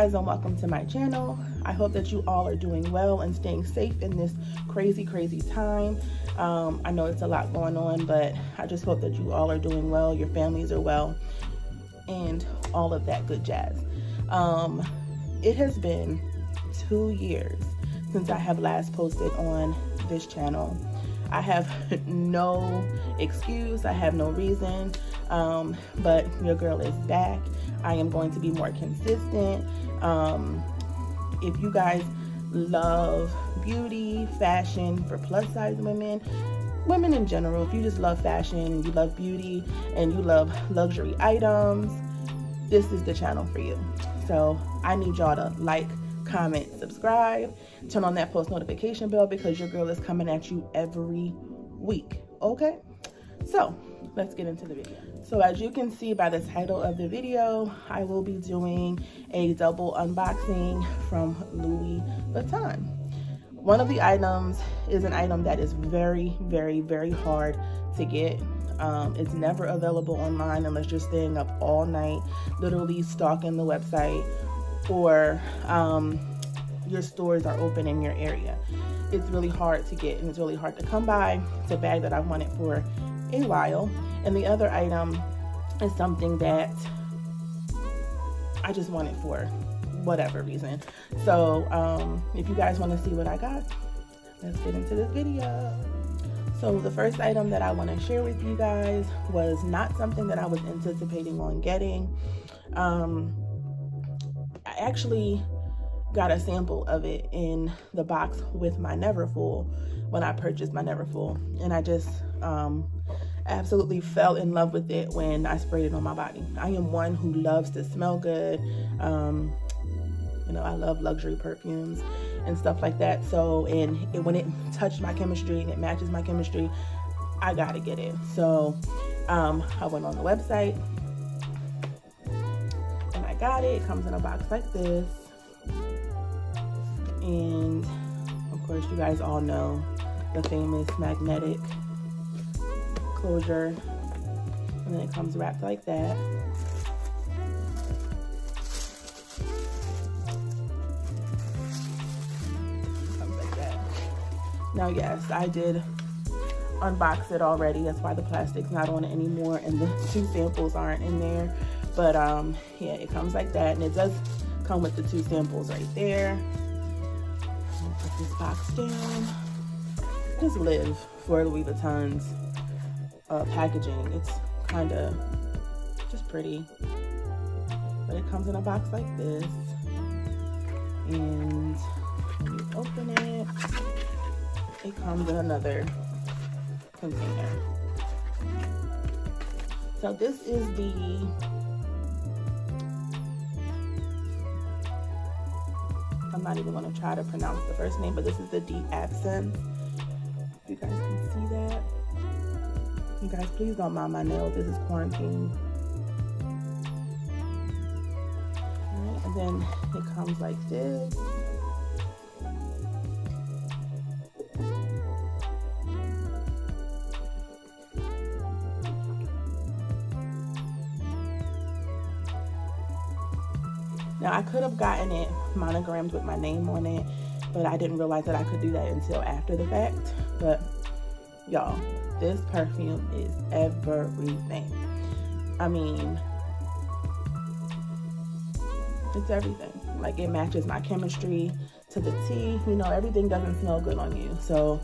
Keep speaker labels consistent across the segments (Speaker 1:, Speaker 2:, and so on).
Speaker 1: Guys and welcome to my channel. I hope that you all are doing well and staying safe in this crazy, crazy time. Um, I know it's a lot going on, but I just hope that you all are doing well, your families are well, and all of that good jazz. Um, it has been two years since I have last posted on this channel. I have no excuse, I have no reason, um, but your girl is back. I am going to be more consistent. Um, if you guys love beauty, fashion for plus size women, women in general, if you just love fashion you love beauty and you love luxury items, this is the channel for you. So I need y'all to like, comment, subscribe, turn on that post notification bell because your girl is coming at you every week. Okay? So let's get into the video. So as you can see by the title of the video, I will be doing a double unboxing from Louis Vuitton. One of the items is an item that is very, very, very hard to get. Um, it's never available online unless you're staying up all night, literally stalking the website, or um, your stores are open in your area. It's really hard to get and it's really hard to come by. It's a bag that I've wanted for a while. And the other item is something that I just wanted for whatever reason. So um, if you guys want to see what I got, let's get into this video. So the first item that I want to share with you guys was not something that I was anticipating on getting. Um, I actually got a sample of it in the box with my Neverfull when I purchased my Neverfull. And I just um, absolutely fell in love with it when I sprayed it on my body. I am one who loves to smell good. Um, you know, I love luxury perfumes and stuff like that. So, and it, when it touched my chemistry and it matches my chemistry, I gotta get it. So, um, I went on the website and I got it. It comes in a box like this. And of course, you guys all know the famous magnetic closure. And then it comes wrapped like that. Comes like that. Now, yes, I did unbox it already. That's why the plastic's not on it anymore and the two samples aren't in there. But um, yeah, it comes like that. And it does come with the two samples right there. Put this box down. Just live for Louis Vuitton's uh, packaging. It's kind of just pretty. But it comes in a box like this. And you open it, it comes in another container. So this is the I'm not even going to try to pronounce the first name, but this is the Deep Absinthe. You guys can see that. You guys, please don't mind my nails. This is quarantine. Right, and then it comes like this. Now I could have gotten it monogrammed with my name on it, but I didn't realize that I could do that until after the fact. But y'all, this perfume is everything. I mean, it's everything. Like it matches my chemistry to the T. You know, everything doesn't smell good on you. So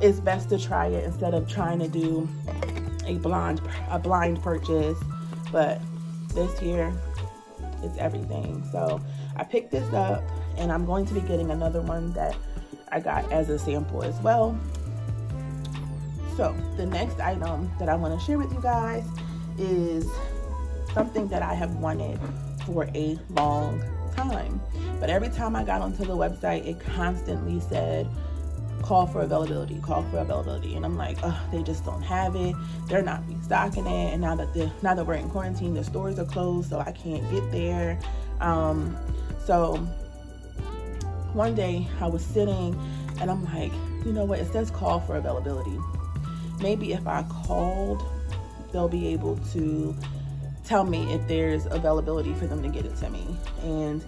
Speaker 1: it's best to try it instead of trying to do a blind a blind purchase. But this year it's everything. So I picked this up and I'm going to be getting another one that I got as a sample as well. So the next item that I want to share with you guys is something that I have wanted for a long time. But every time I got onto the website, it constantly said, call for availability, call for availability. And I'm like, oh, they just don't have it. They're not restocking it. And now that the now that we're in quarantine, the stores are closed, so I can't get there. Um, so one day I was sitting and I'm like, you know what? It says call for availability. Maybe if I called, they'll be able to tell me if there's availability for them to get it to me. And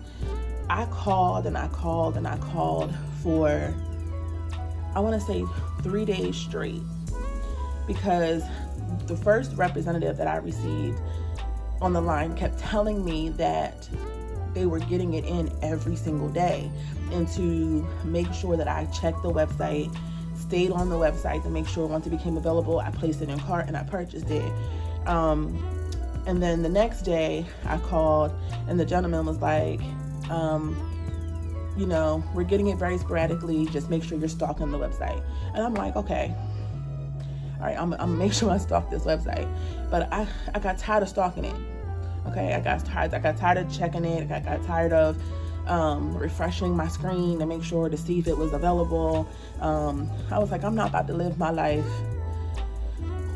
Speaker 1: I called and I called and I called for, I want to say, three days straight because the first representative that I received on the line kept telling me that they were getting it in every single day and to make sure that I checked the website, stayed on the website to make sure once it became available, I placed it in cart and I purchased it. Um, and then the next day I called and the gentleman was like, um, you know, we're getting it very sporadically. Just make sure you're stalking the website. And I'm like, okay, all right, I'm, I'm gonna make sure I stalk this website. But I, I got tired of stalking it. Okay, I got tired. I got tired of checking it. I got tired of um, refreshing my screen to make sure to see if it was available. Um, I was like, I'm not about to live my life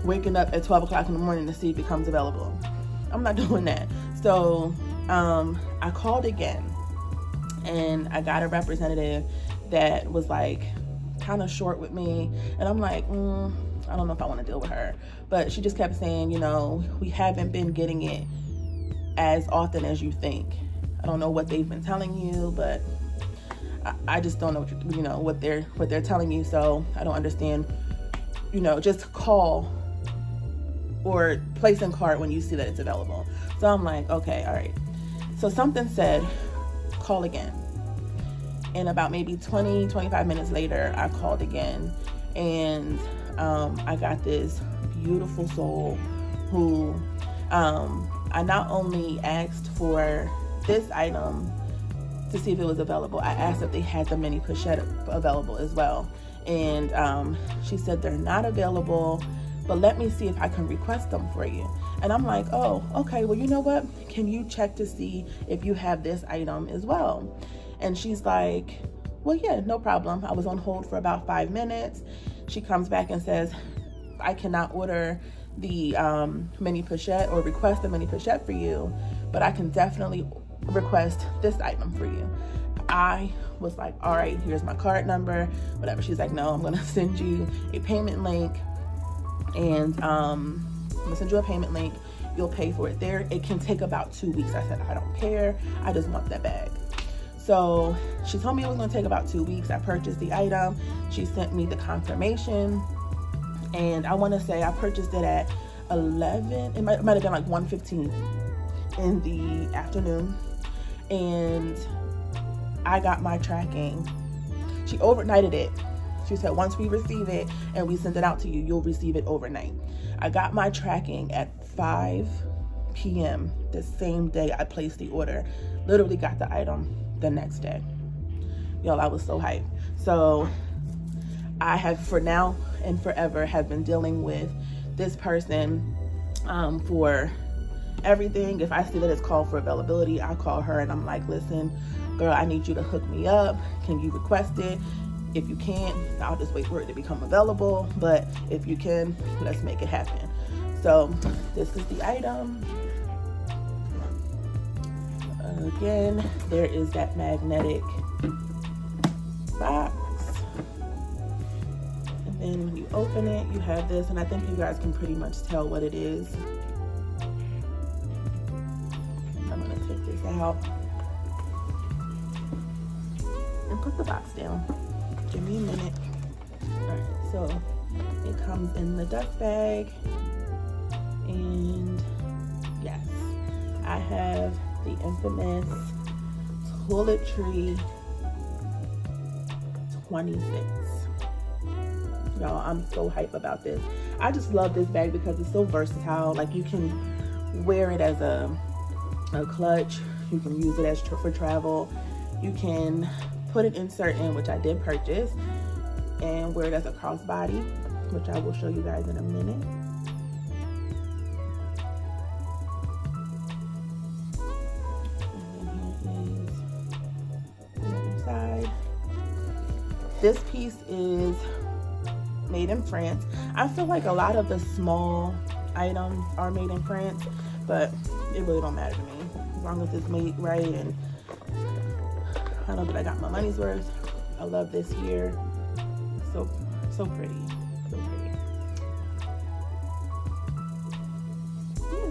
Speaker 1: waking up at 12 o'clock in the morning to see if it comes available. I'm not doing that. So um, I called again and I got a representative that was like kind of short with me. And I'm like, mm, I don't know if I want to deal with her. But she just kept saying, you know, we haven't been getting it as often as you think. I don't know what they've been telling you, but I, I just don't know what you, know what they're what they're telling you. So I don't understand. You know, just call or place in cart when you see that it's available. So I'm like, okay, all right. So something said, call again. And about maybe 20, 25 minutes later, I called again and um, I got this beautiful soul who um, I not only asked for this item to see if it was available, I asked if they had the mini pochette available as well. And um, she said they're not available, but let me see if I can request them for you. And I'm like, oh, okay, well, you know what? Can you check to see if you have this item as well? And she's like, well, yeah, no problem. I was on hold for about five minutes. She comes back and says, I cannot order the um, mini pochette or request the mini pochette for you, but I can definitely request this item for you. I was like, all right, here's my card number, whatever. She's like, no, I'm gonna send you a payment link and um, I'm gonna send you a payment link. You'll pay for it there. It can take about two weeks. I said, I don't care. I just want that bag. So she told me it was gonna take about two weeks. I purchased the item. She sent me the confirmation. And I wanna say I purchased it at 11, it might, it might have been like 1.15 in the afternoon. And I got my tracking. She overnighted it. She said, once we receive it and we send it out to you, you'll receive it overnight. I got my tracking at 5 p.m. the same day I placed the order. Literally got the item the next day. Y'all, I was so hyped. So I have for now and forever have been dealing with this person um, for everything. If I see that it's called for availability, I call her and I'm like, listen, girl, I need you to hook me up. Can you request it? If you can't, I'll just wait for it to become available. But if you can, let's make it happen. So this is the item. Again, there is that magnetic box. And then when you open it, you have this, and I think you guys can pretty much tell what it is. Out and put the box down. Give me a minute. All right, so it comes in the dust bag. And yes, I have the infamous toiletry 26. Y'all, I'm so hype about this. I just love this bag because it's so versatile. Like you can wear it as a, a clutch. You can use it as for travel. You can put an insert in, which I did purchase, and wear it as a crossbody, which I will show you guys in a minute. This piece is made in France. I feel like a lot of the small items are made in France, but it really don't matter to me. Long as it's made right and I know that I got my money's worth. I love this here. So, so pretty. So pretty.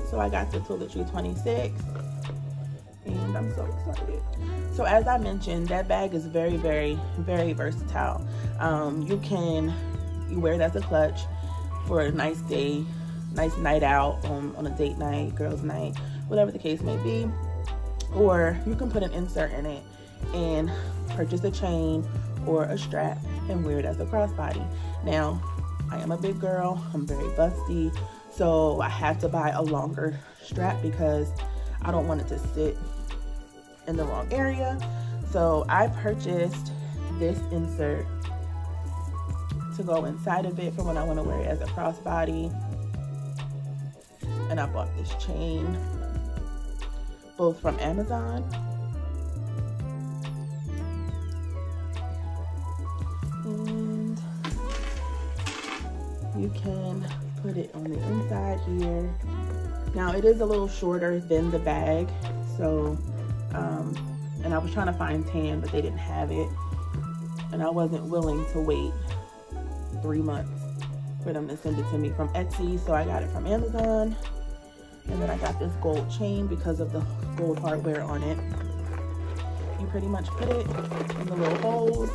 Speaker 1: So I got the Toiletry 26 and I'm so excited. So as I mentioned, that bag is very, very, very versatile. Um, you can, you wear it as a clutch for a nice day, nice night out on a date night, girls night, whatever the case may be. Or you can put an insert in it and purchase a chain or a strap and wear it as a crossbody. Now, I am a big girl, I'm very busty, so I have to buy a longer strap because I don't want it to sit in the wrong area. So I purchased this insert to go inside of it for when I want to wear it as a crossbody. And I bought this chain both from Amazon and you can put it on the inside here. Now it is a little shorter than the bag, so um, and I was trying to find tan, but they didn't have it. And I wasn't willing to wait three months for them to send it to me from Etsy. So I got it from Amazon. And then I got this gold chain because of the gold hardware on it. You pretty much put it in the little holes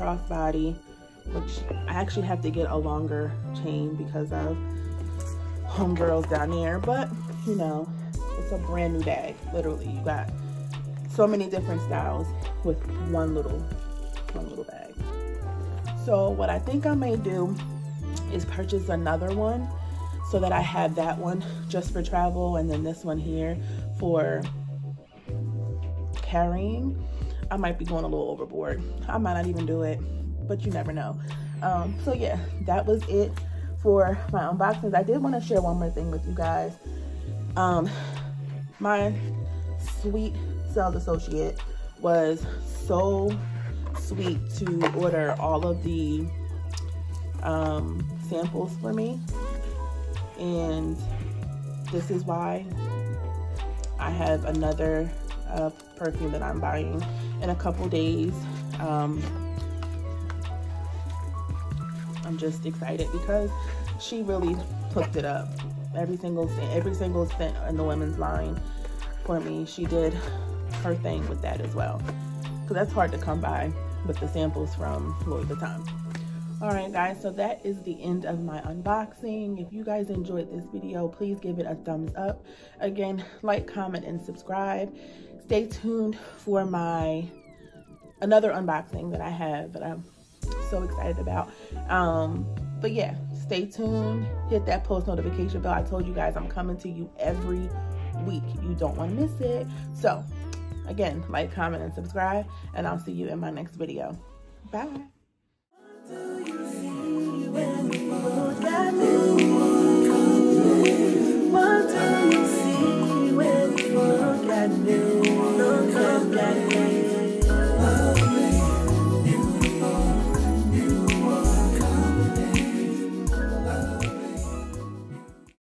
Speaker 1: crossbody, which I actually have to get a longer chain because of homegirls down there. But, you know, it's a brand new bag. Literally, you got so many different styles with one little, one little bag. So what I think I may do is purchase another one so that I have that one just for travel and then this one here for carrying I might be going a little overboard. I might not even do it, but you never know. Um, so yeah, that was it for my unboxings. I did want to share one more thing with you guys. Um, my sweet sales associate was so sweet to order all of the um, samples for me. And this is why I have another uh, perfume that I'm buying in a couple days. Um, I'm just excited because she really hooked it up. Every single scent, every single scent in the women's line for me, she did her thing with that as well. Because that's hard to come by with the samples from Louis Vuitton. Alright guys, so that is the end of my unboxing. If you guys enjoyed this video, please give it a thumbs up. Again, like, comment, and subscribe stay tuned for my another unboxing that I have that I'm so excited about. Um, but yeah, stay tuned. Hit that post notification bell. I told you guys I'm coming to you every week. You don't want to miss it. So again, like, comment, and subscribe, and I'll see you in my next video. Bye when we move that move.